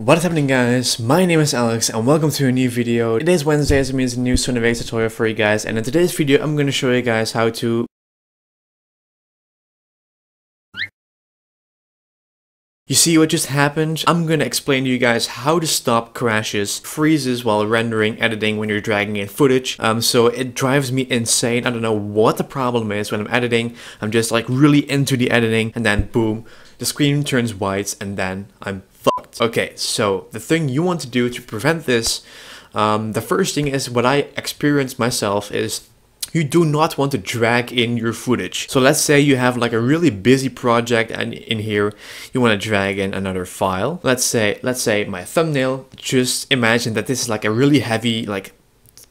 What is happening guys? My name is Alex and welcome to a new video. It is Wednesday so it means a new Sony Vegas tutorial for you guys and in today's video I'm going to show you guys how to You see what just happened? I'm gonna explain to you guys how to stop crashes, freezes while rendering, editing when you're dragging in footage. Um, so it drives me insane. I don't know what the problem is when I'm editing. I'm just like really into the editing and then boom, the screen turns white and then I'm fucked. Okay, so the thing you want to do to prevent this, um, the first thing is what I experienced myself is you do not want to drag in your footage. So let's say you have like a really busy project and in here you want to drag in another file. Let's say let's say my thumbnail. Just imagine that this is like a really heavy like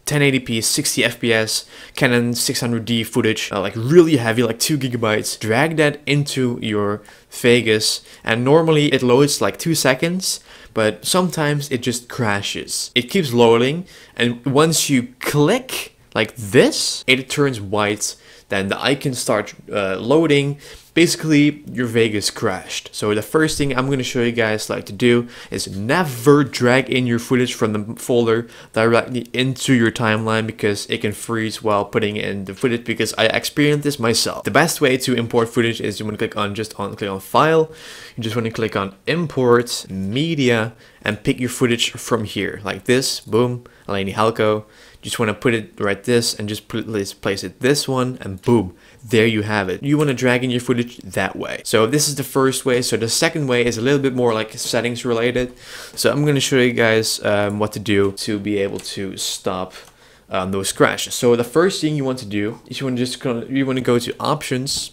1080p 60 fps canon 600d footage uh, like really heavy like 2 gigabytes drag that into your vegas and normally it loads like 2 seconds but sometimes it just crashes. It keeps loading and once you click like this, it turns white, then the icon starts uh, loading, basically your Vegas crashed. So the first thing I'm going to show you guys like to do is never drag in your footage from the folder directly into your timeline because it can freeze while putting in the footage because I experienced this myself. The best way to import footage is you want to click on just on click on file, you just want to click on import media and pick your footage from here like this, boom, Eleni Halko just want to put it right this and just put, place it this one and boom there you have it. You want to drag in your footage that way. So this is the first way. So the second way is a little bit more like settings related. So i'm going to show you guys um, what to do to be able to stop um, those crashes. So the first thing you want to do is you want to just you want to go to options.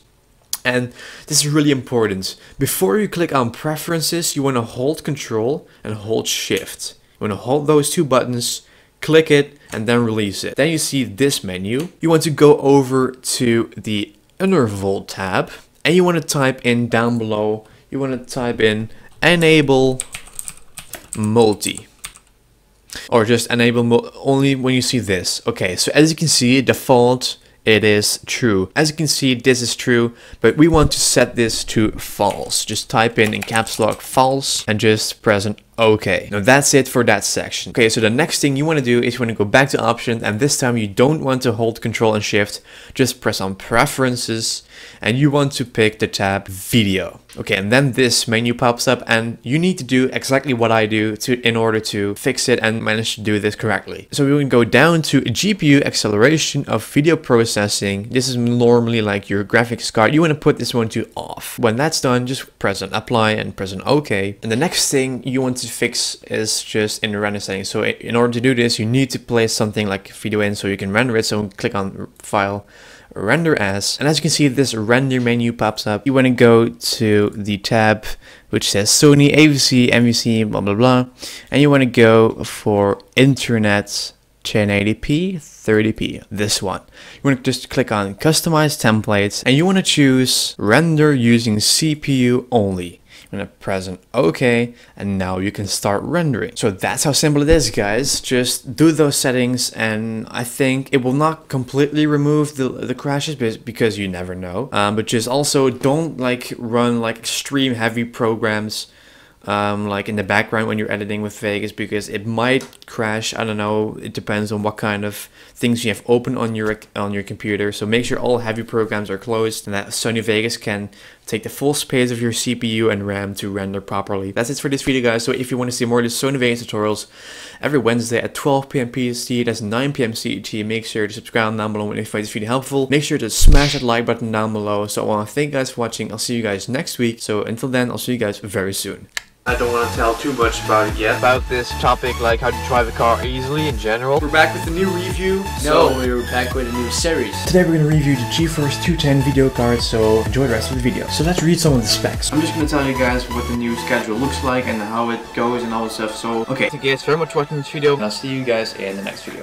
And this is really important. Before you click on preferences, you want to hold control and hold shift. You want to hold those two buttons click it and then release it. Then you see this menu. You want to go over to the Internal tab and you want to type in down below, you want to type in enable multi or just enable only when you see this. Okay, so as you can see, default it is true. As you can see, this is true, but we want to set this to false. Just type in in caps lock false and just press an Okay, now that's it for that section. Okay, so the next thing you want to do is you want to go back to options and this time you don't want to hold control and shift, just press on preferences and you want to pick the tab video. Okay, and then this menu pops up and you need to do exactly what I do to in order to fix it and manage to do this correctly. So we can go down to GPU acceleration of video processing. This is normally like your graphics card. You want to put this one to off. When that's done, just press on apply and press on OK. And the next thing you want to fix is just in the render settings. So in order to do this, you need to place something like video in so you can render it. So click on file, render as, and as you can see, this render menu pops up. You want to go to the tab which says Sony, AVC, MVC, blah, blah, blah. And you want to go for internet 1080p 30p this one you want to just click on customize templates and you want to choose render using cpu only I'm gonna press an OK and now you can start rendering. So that's how simple it is guys. Just do those settings and I think it will not completely remove the, the crashes because you never know. Um, but just also don't like run like extreme heavy programs um, like in the background when you're editing with Vegas because it might crash. I don't know. It depends on what kind of things you have open on your on your computer. So make sure all heavy programs are closed and that Sony Vegas can take the full space of your CPU and RAM to render properly. That's it for this video guys. So if you want to see more of the Sony Vegas tutorials every Wednesday at 12 p.m. PST, that's 9 p.m. CET, make sure to subscribe down below and if you find this video helpful. Make sure to smash that like button down below. So I want to thank you guys for watching. I'll see you guys next week. So until then, I'll see you guys very soon. I don't want to tell too much about it yet. About this topic, like how to drive a car easily in general. We're back with a new review. No, so we're back with a new series. Today we're going to review the GeForce 210 video card, so enjoy the rest of the video. So let's read some of the specs. I'm just going to tell you guys what the new schedule looks like and how it goes and all that stuff. So, okay. Thank you guys very much for watching this video. And I'll see you guys in the next video.